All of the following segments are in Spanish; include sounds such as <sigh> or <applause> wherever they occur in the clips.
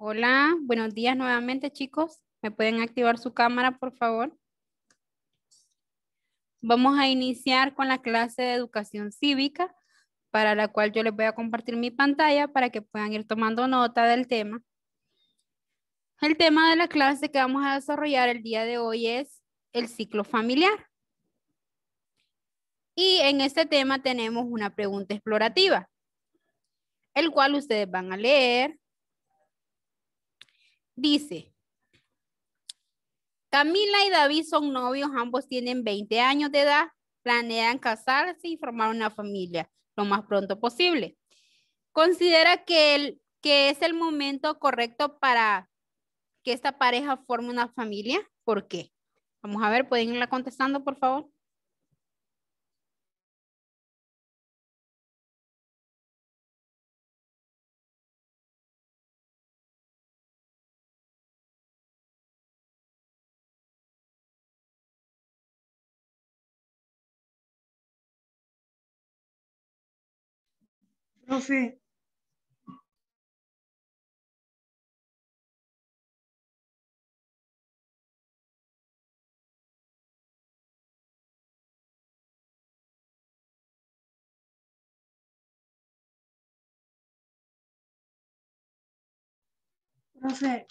Hola, buenos días nuevamente chicos. ¿Me pueden activar su cámara, por favor? Vamos a iniciar con la clase de educación cívica, para la cual yo les voy a compartir mi pantalla para que puedan ir tomando nota del tema. El tema de la clase que vamos a desarrollar el día de hoy es el ciclo familiar. Y en este tema tenemos una pregunta explorativa, el cual ustedes van a leer, Dice, Camila y David son novios, ambos tienen 20 años de edad, planean casarse y formar una familia lo más pronto posible. Considera que, el, que es el momento correcto para que esta pareja forme una familia. ¿Por qué? Vamos a ver, ¿pueden irla contestando, por favor? Profe. Profe.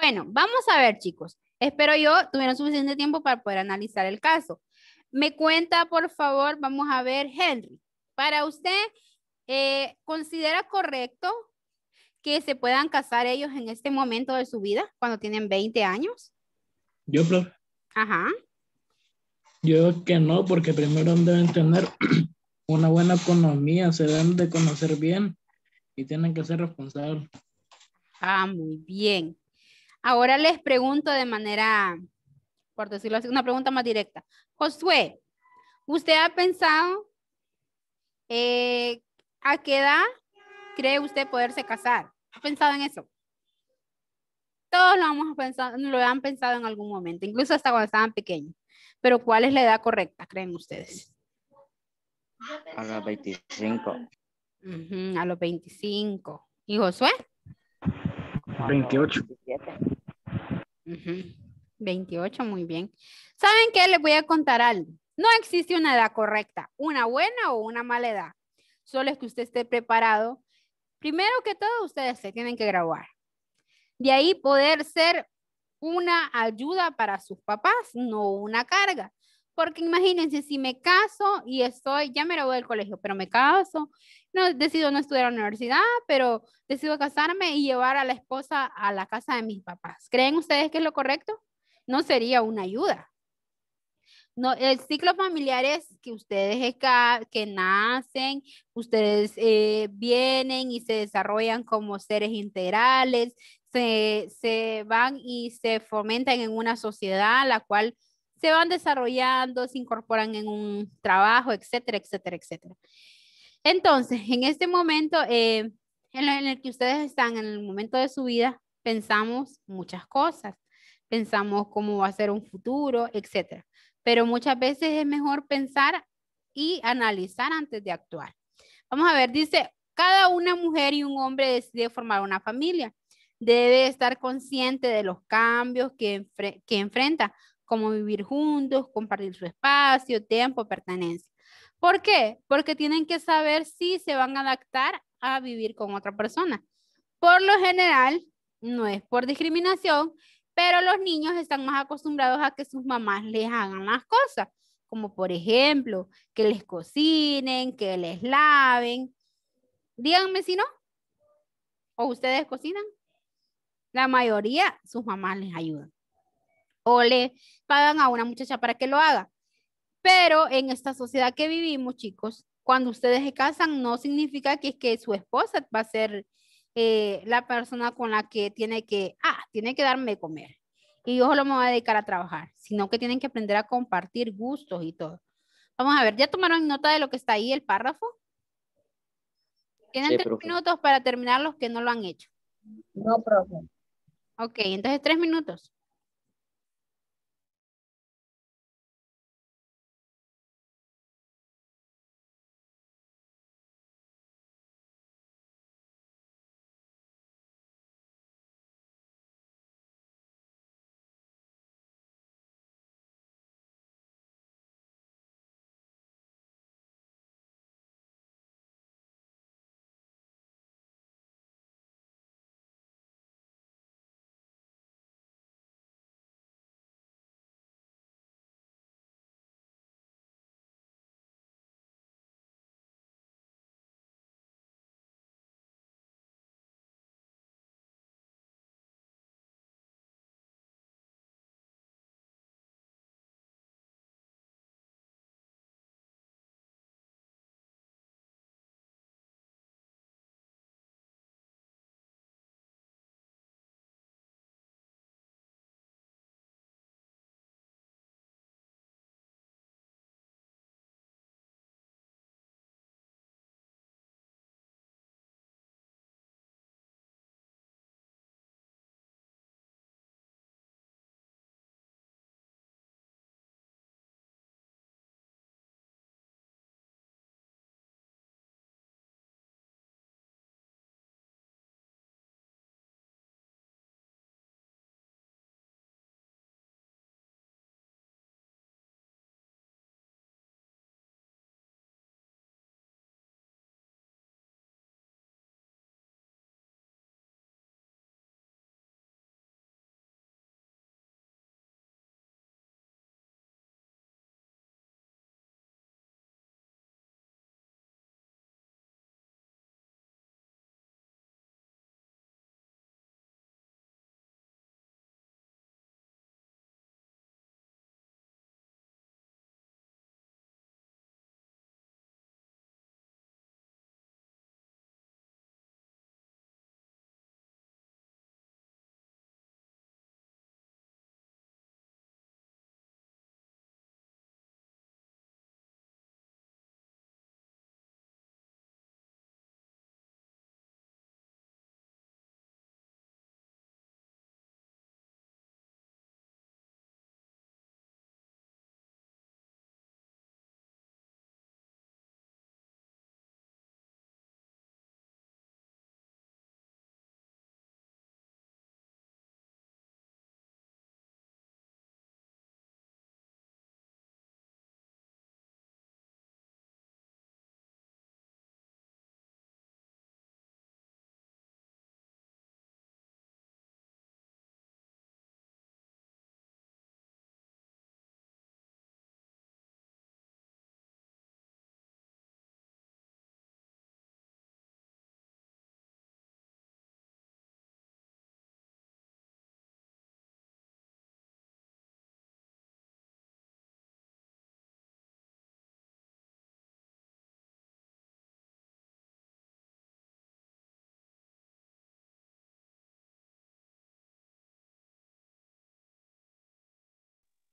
Bueno, vamos a ver, chicos. Espero yo tuvieron suficiente tiempo para poder analizar el caso. Me cuenta, por favor, vamos a ver, Henry. Para usted, eh, ¿considera correcto que se puedan casar ellos en este momento de su vida, cuando tienen 20 años? Yo, profe. Ajá. Yo que no, porque primero deben tener <clears throat> una buena economía, se deben de conocer bien y tienen que ser responsables. Ah, muy bien. Ahora les pregunto de manera, por decirlo así, una pregunta más directa. Josué, ¿usted ha pensado eh, a qué edad cree usted poderse casar? ¿Ha pensado en eso? Todos lo, hemos pensado, lo han pensado en algún momento, incluso hasta cuando estaban pequeños. Pero ¿cuál es la edad correcta, creen ustedes? A los 25. a los 25. ¿Y Josué? 28. 28, muy bien. ¿Saben qué? Les voy a contar algo. No existe una edad correcta, una buena o una mala edad. Solo es que usted esté preparado. Primero que todo, ustedes se tienen que graduar. De ahí poder ser una ayuda para sus papás, no una carga. Porque imagínense, si me caso y estoy, ya me gradué del colegio, pero me caso, no decido no estudiar en la universidad, pero decido casarme y llevar a la esposa a la casa de mis papás. ¿Creen ustedes que es lo correcto? No sería una ayuda. No, el ciclo familiar es que ustedes que nacen, ustedes eh, vienen y se desarrollan como seres integrales, se, se van y se fomentan en una sociedad la cual se van desarrollando, se incorporan en un trabajo, etcétera, etcétera, etcétera. Entonces, en este momento eh, en, el que ustedes están, en el momento de su vida, pensamos muchas cosas. Pensamos cómo va a ser un futuro, etcétera. Pero muchas veces es mejor pensar y analizar antes de actuar. Vamos a ver, dice, cada una mujer y un hombre decide formar una familia. Debe estar consciente de los cambios que, que enfrenta, como vivir juntos, compartir su espacio, tiempo, pertenencia. ¿Por qué? Porque tienen que saber si se van a adaptar a vivir con otra persona. Por lo general, no es por discriminación, pero los niños están más acostumbrados a que sus mamás les hagan las cosas, como por ejemplo, que les cocinen, que les laven. Díganme si no. ¿O ustedes cocinan? La mayoría, sus mamás les ayudan o le pagan a una muchacha para que lo haga. Pero en esta sociedad que vivimos, chicos, cuando ustedes se casan, no significa que, que su esposa va a ser eh, la persona con la que tiene que, ah, tiene que darme de comer. Y yo solo me voy a dedicar a trabajar, sino que tienen que aprender a compartir gustos y todo. Vamos a ver, ¿ya tomaron nota de lo que está ahí, el párrafo? Tienen tres minutos para terminar los que no lo han hecho. No, profe. Ok, entonces tres minutos.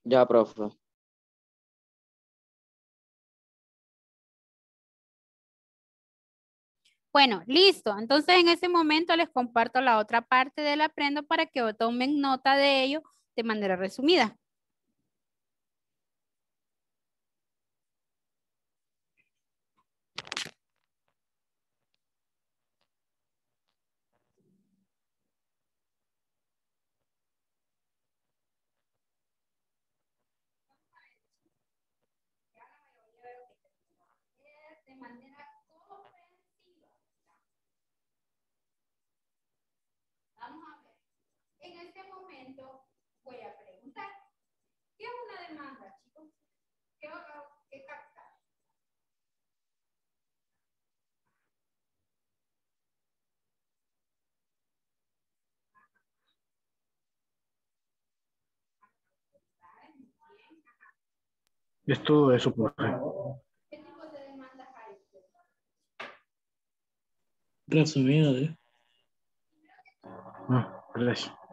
Ya, profe. Bueno, listo. Entonces en ese momento les comparto la otra parte del aprendo para que tomen nota de ello de manera resumida. Momento voy a preguntar. ¿Qué es una demanda, chicos? ¿Qué, qué captar? Es todo eso, profe. ¿Qué tipo de demandas hay? Resumido, ¿eh? No, gracias.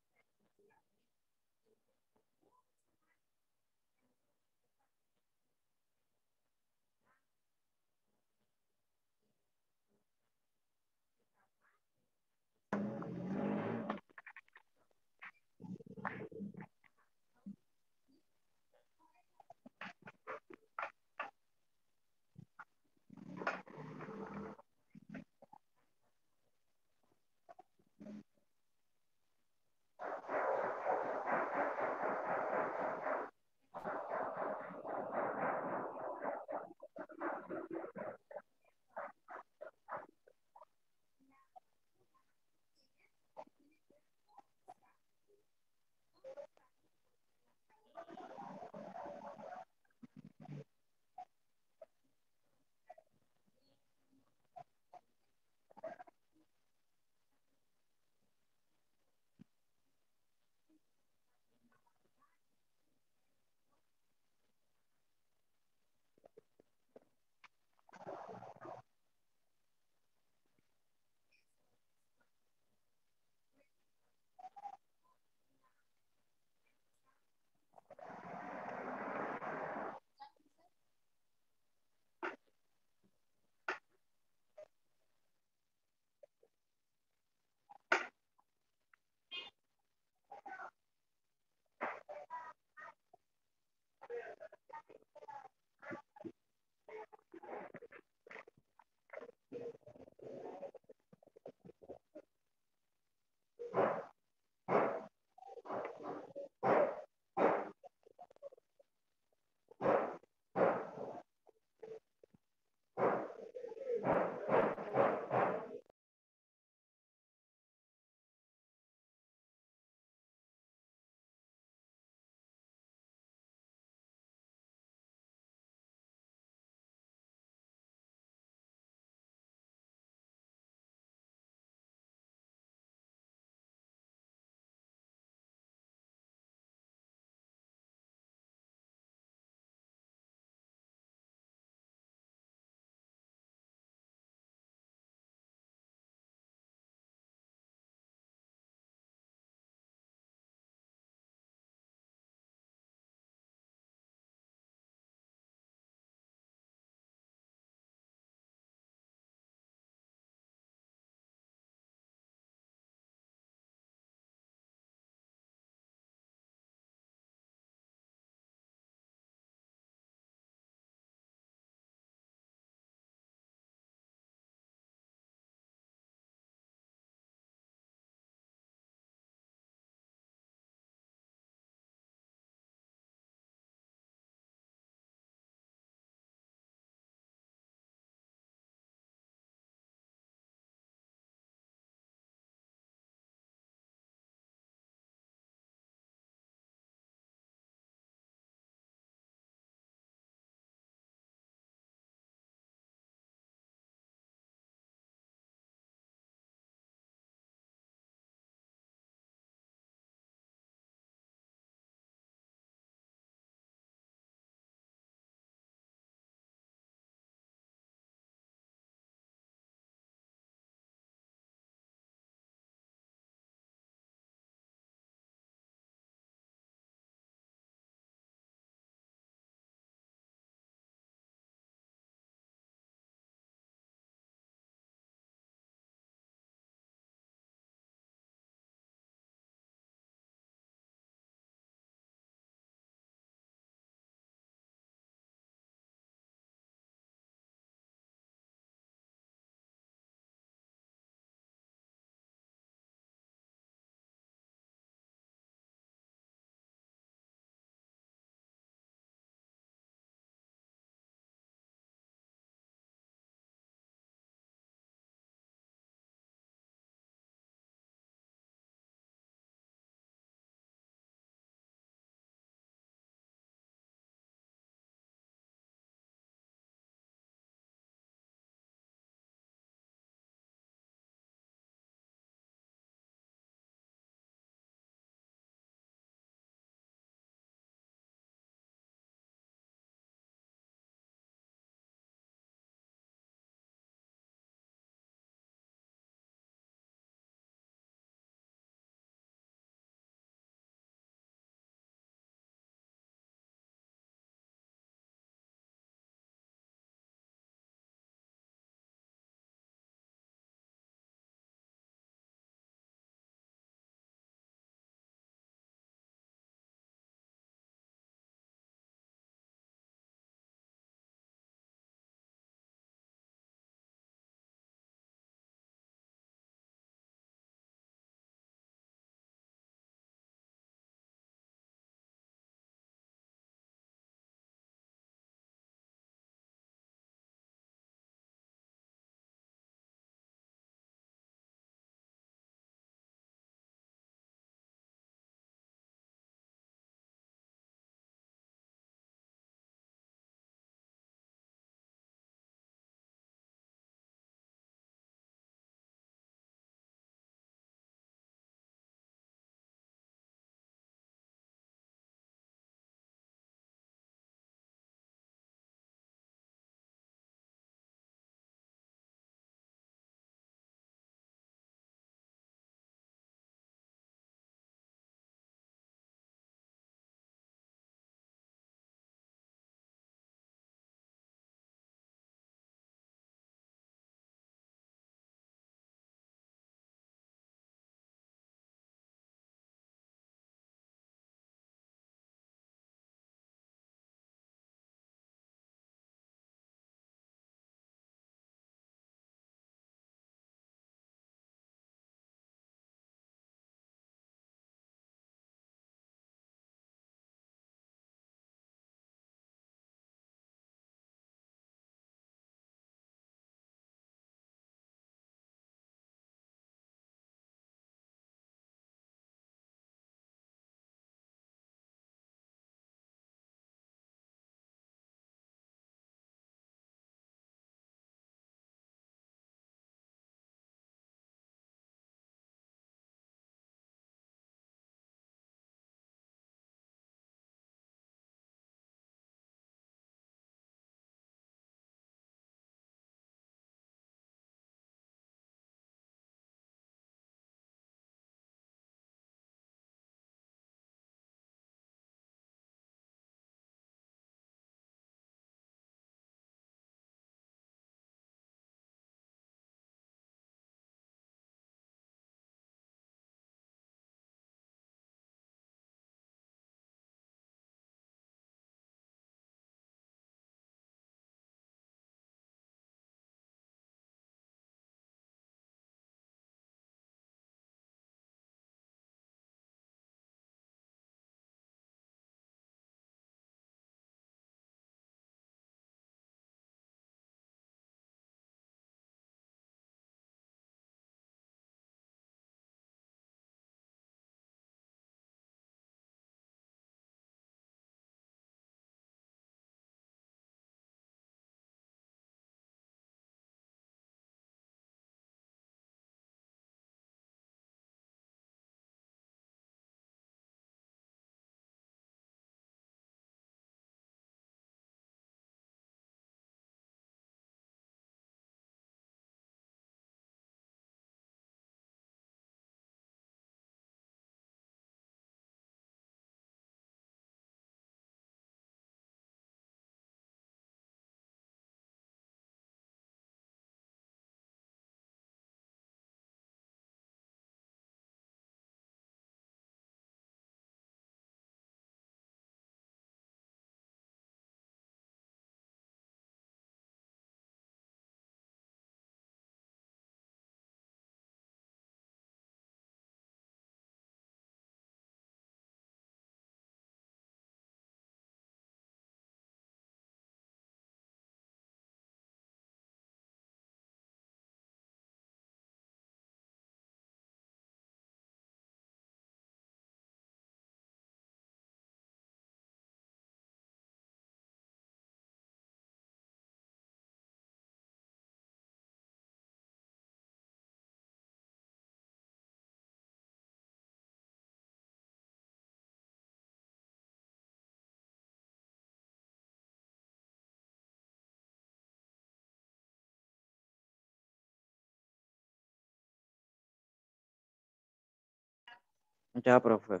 Ya, profe.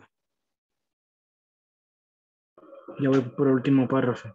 Ya voy por el último párrafo.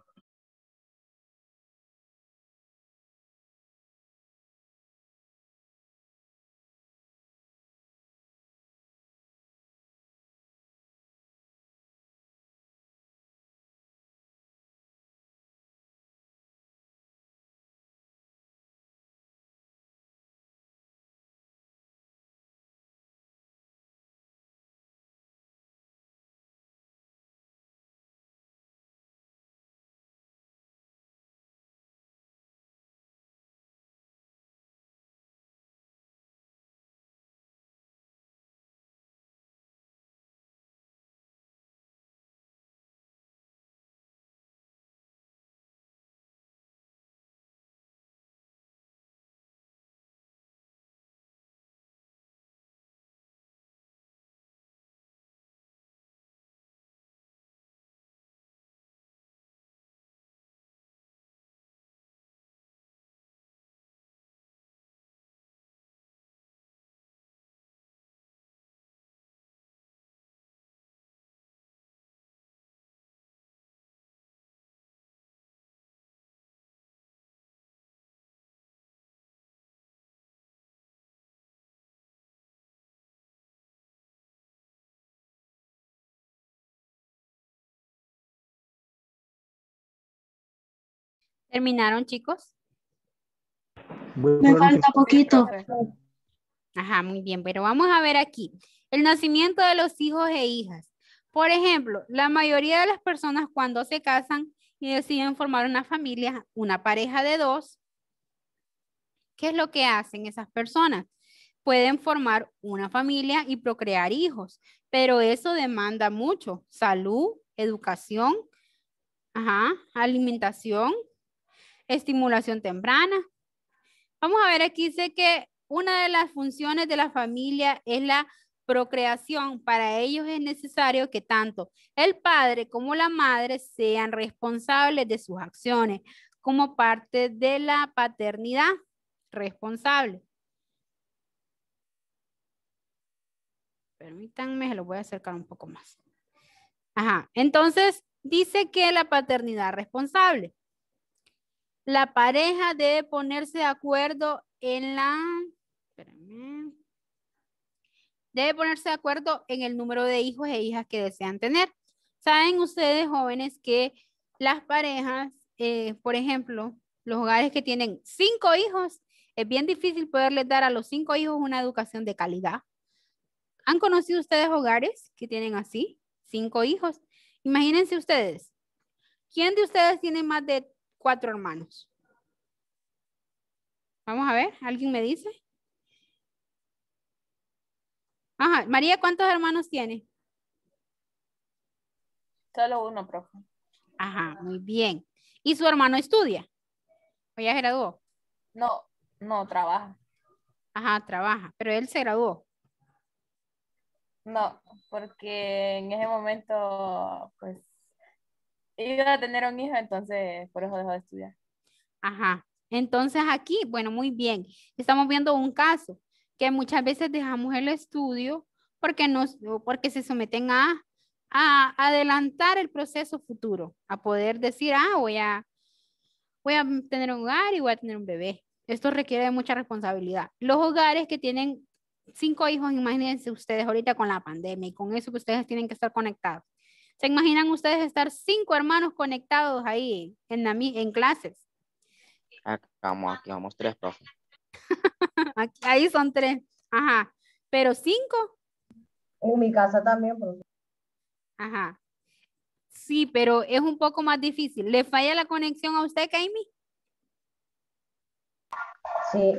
¿Terminaron, chicos? Me falta poquito. Ajá, muy bien, pero vamos a ver aquí. El nacimiento de los hijos e hijas. Por ejemplo, la mayoría de las personas cuando se casan y deciden formar una familia, una pareja de dos, ¿qué es lo que hacen esas personas? Pueden formar una familia y procrear hijos, pero eso demanda mucho, salud, educación, ajá, alimentación, estimulación temprana. Vamos a ver aquí, dice que una de las funciones de la familia es la procreación. Para ellos es necesario que tanto el padre como la madre sean responsables de sus acciones como parte de la paternidad responsable. Permítanme, se lo voy a acercar un poco más. Ajá, entonces dice que la paternidad responsable. La pareja debe ponerse de acuerdo en la... Debe ponerse de acuerdo en el número de hijos e hijas que desean tener. Saben ustedes, jóvenes, que las parejas, eh, por ejemplo, los hogares que tienen cinco hijos, es bien difícil poderles dar a los cinco hijos una educación de calidad. ¿Han conocido ustedes hogares que tienen así? Cinco hijos. Imagínense ustedes. ¿Quién de ustedes tiene más de cuatro hermanos? Vamos a ver, ¿alguien me dice? Ajá, María, ¿cuántos hermanos tiene? Solo uno, profe. Ajá, muy bien. ¿Y su hermano estudia? ¿O ya se graduó? No, no trabaja. Ajá, trabaja, pero él se graduó. No, porque en ese momento, pues, iba a tener un hijo, entonces por eso dejó de estudiar. Ajá. Entonces aquí, bueno, muy bien. Estamos viendo un caso que muchas veces dejamos el estudio porque, nos, porque se someten a, a adelantar el proceso futuro, a poder decir, ah, voy a, voy a tener un hogar y voy a tener un bebé. Esto requiere de mucha responsabilidad. Los hogares que tienen cinco hijos, imagínense ustedes ahorita con la pandemia y con eso que ustedes tienen que estar conectados. ¿Se imaginan ustedes estar cinco hermanos conectados ahí en, la, mi- en clases? Acá vamos, aquí vamos tres, profe. <laughs> Aquí- ahí son tres. Ajá. Pero cinco. En mi casa también, profe. Ajá. Sí, pero es un poco más difícil. ¿Le falla la conexión a usted, Kaimi? Sí,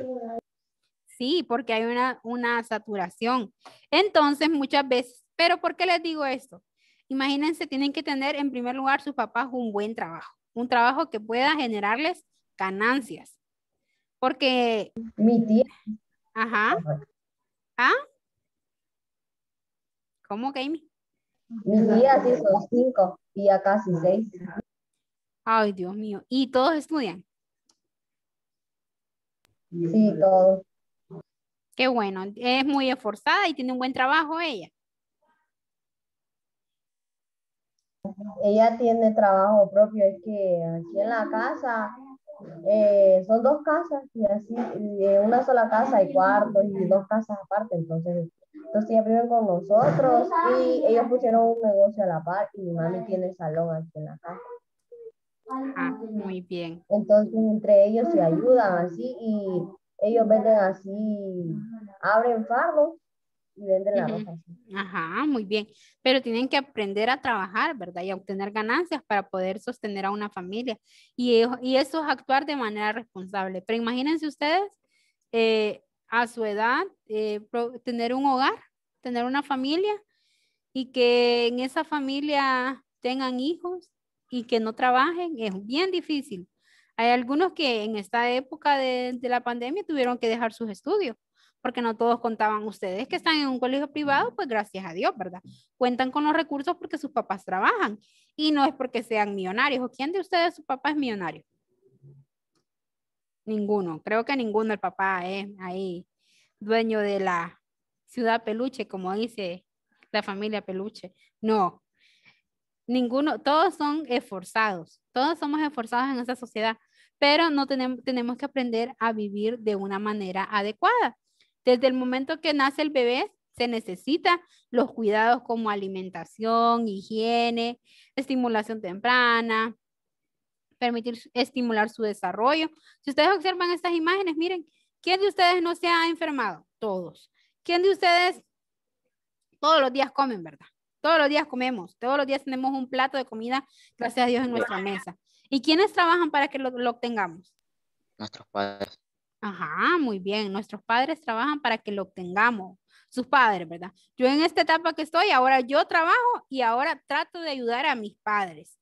Sí, porque hay una, una saturación. Entonces, muchas veces, pero ¿por qué les digo esto? Imagínense, tienen que tener en primer lugar sus papás un buen trabajo, un trabajo que pueda generarles ganancias. Porque, mi tía. ajá, ¿ah? ¿Cómo, Kaimi? Mi tía sí son cinco y ya casi seis. Ay, Dios mío. ¿Y todos estudian? Sí, todo. Qué bueno, es muy esforzada y tiene un buen trabajo ella. Ella tiene trabajo propio, es que aquí en la casa eh, son dos casas y así, en una sola casa hay cuartos y dos casas aparte, entonces, entonces ellas viven con nosotros y ellos pusieron un negocio a la par y mi mami tiene salón aquí en la casa. Ah, muy bien. Entonces entre ellos se ayudan así y ellos venden así, abren fardos y venden la ropa. Ajá, muy bien. Pero tienen que aprender a trabajar, ¿verdad? Y a obtener ganancias para poder sostener a una familia. Y, y eso es actuar de manera responsable. Pero imagínense ustedes eh, a su edad eh, tener un hogar, tener una familia y que en esa familia tengan hijos y que no trabajen, es bien difícil. Hay algunos que en esta época de, de la pandemia tuvieron que dejar sus estudios porque no todos contaban ustedes que están en un colegio privado, pues gracias a Dios, ¿verdad? Cuentan con los recursos porque sus papás trabajan y no es porque sean millonarios. ¿O quién de ustedes su papá es millonario? Ninguno. Creo que ninguno el papá es ahí dueño de la ciudad peluche, como dice la familia peluche. No. Ninguno, todos son esforzados. Todos somos esforzados en esa sociedad, pero no tenemos, tenemos que aprender a vivir de una manera adecuada. Desde el momento que nace el bebé, se necesita los cuidados como alimentación, higiene, estimulación temprana, permitir estimular su desarrollo. Si ustedes observan estas imágenes, miren, ¿quién de ustedes no se ha enfermado? Todos. ¿Quién de ustedes todos los días comen, verdad? Todos los días comemos, todos los días tenemos un plato de comida, gracias a Dios, en nuestra mesa. ¿Y quiénes trabajan para que lo, lo obtengamos? Nuestros padres. Ajá, muy bien. Nuestros padres trabajan para que lo obtengamos. Sus padres, ¿verdad? Yo en esta etapa que estoy, ahora yo trabajo y ahora trato de ayudar a mis padres.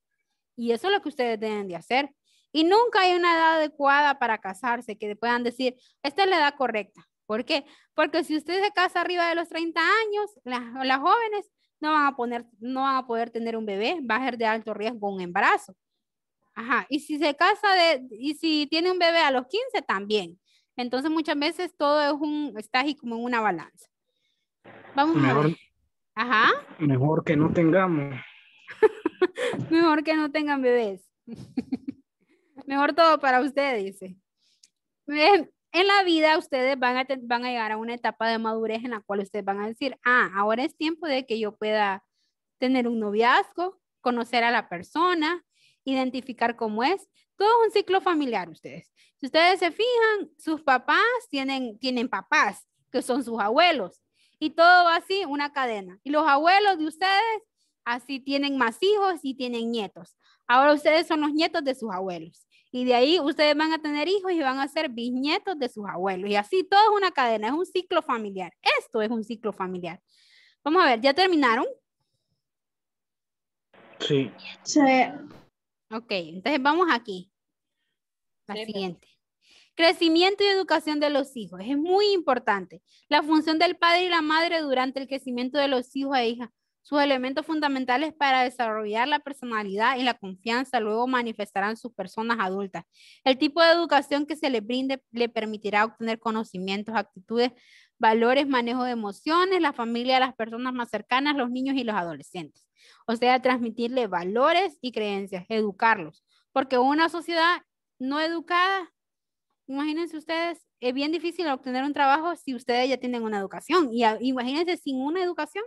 Y eso es lo que ustedes deben de hacer. Y nunca hay una edad adecuada para casarse que puedan decir, esta es la edad correcta. ¿Por qué? Porque si usted se casa arriba de los 30 años, las, las jóvenes no van a poner, no van a poder tener un bebé, va a ser de alto riesgo un embarazo. Ajá, y si se casa de, y si tiene un bebé a los 15 también. Entonces muchas veces todo es un, está ahí como en una balanza. Vamos a Mejor, ver. Ajá, mejor que no tengamos. <laughs> mejor que no tengan bebés. <laughs> mejor todo para ustedes, dice. En la vida ustedes van a, van a llegar a una etapa de madurez en la cual ustedes van a decir, ah, ahora es tiempo de que yo pueda tener un noviazgo, conocer a la persona, identificar cómo es. Todo es un ciclo familiar ustedes. Si ustedes se fijan, sus papás tienen, tienen papás, que son sus abuelos. Y todo va así, una cadena. Y los abuelos de ustedes así tienen más hijos y tienen nietos. Ahora ustedes son los nietos de sus abuelos. Y de ahí ustedes van a tener hijos y van a ser bisnietos de sus abuelos. Y así todo es una cadena, es un ciclo familiar. Esto es un ciclo familiar. Vamos a ver, ¿ya terminaron? Sí. Ok, entonces vamos aquí. La Sí, siguiente. Crecimiento y educación de los hijos. Es muy importante. La función del padre y la madre durante el crecimiento de los hijos e hijas. Sus elementos fundamentales para desarrollar la personalidad y la confianza luego manifestarán sus personas adultas. El tipo de educación que se le brinde le permitirá obtener conocimientos, actitudes, valores, manejo de emociones, la familia, las personas más cercanas, los niños y los adolescentes. O sea, transmitirle valores y creencias, educarlos. Porque una sociedad no educada, imagínense ustedes, es bien difícil obtener un trabajo si ustedes ya tienen una educación. Y imagínense sin una educación,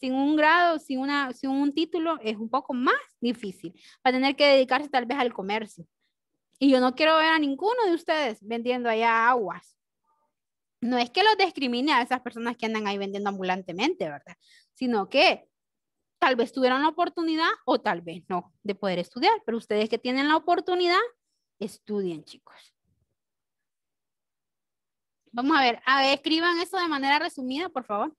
sin un grado, sin, una, sin un título, es un poco más difícil. Va a tener que dedicarse tal vez al comercio. Y yo no quiero ver a ninguno de ustedes vendiendo allá aguas. No es que los discrimine a esas personas que andan ahí vendiendo ambulantemente, ¿verdad? Sino que tal vez tuvieron la oportunidad o tal vez no de poder estudiar, pero ustedes que tienen la oportunidad, estudien, chicos. Vamos a ver, a ver, escriban eso de manera resumida, por favor.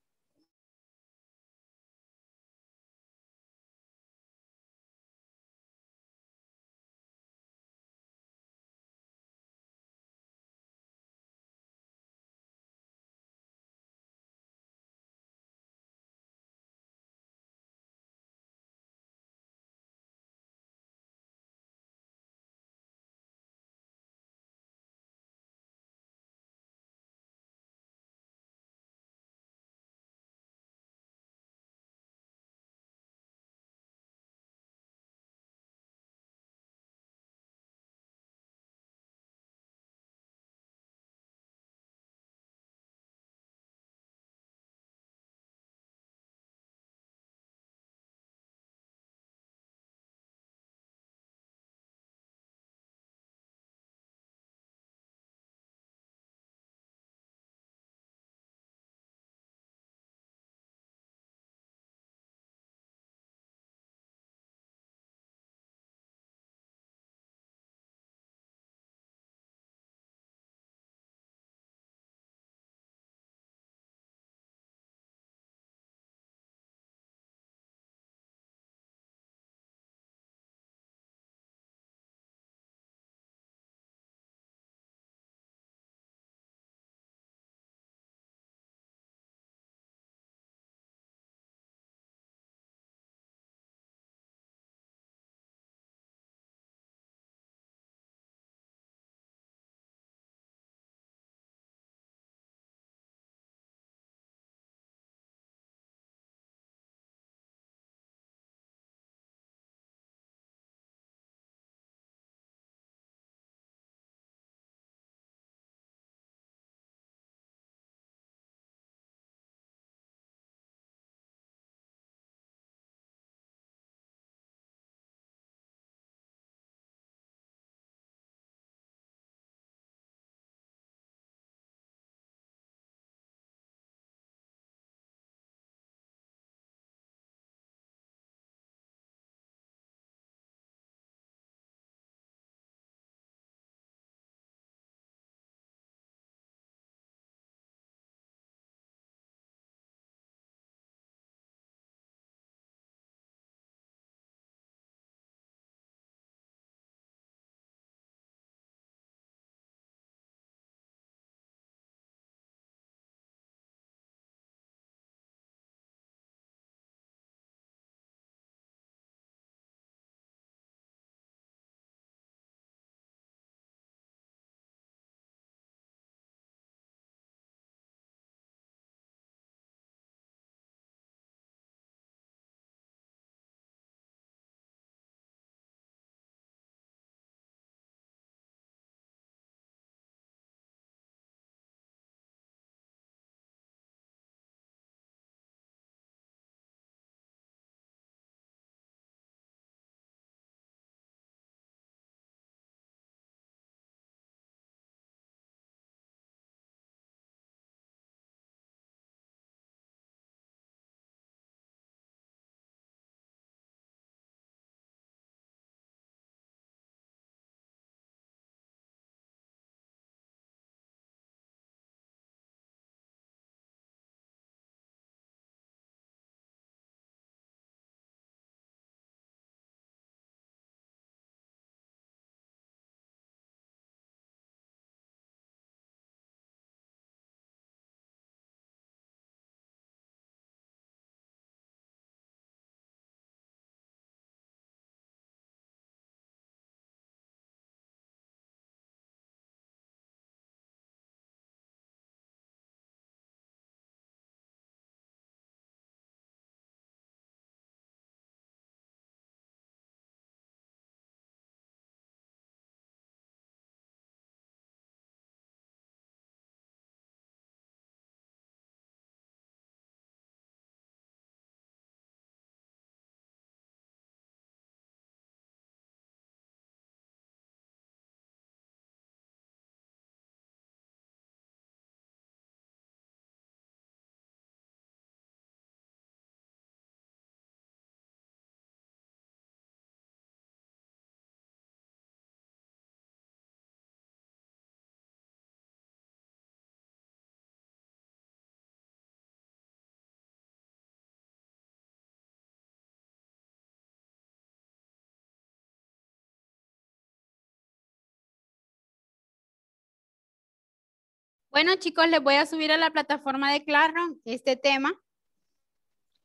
Bueno, chicos, les voy a subir a la plataforma de Classroom este tema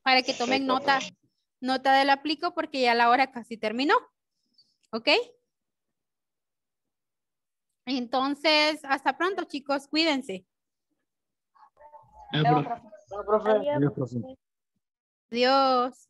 para que tomen nota, nota del aplico porque ya la hora casi terminó. ¿Ok? Entonces, hasta pronto, chicos. Cuídense. Adiós, profe. Adiós.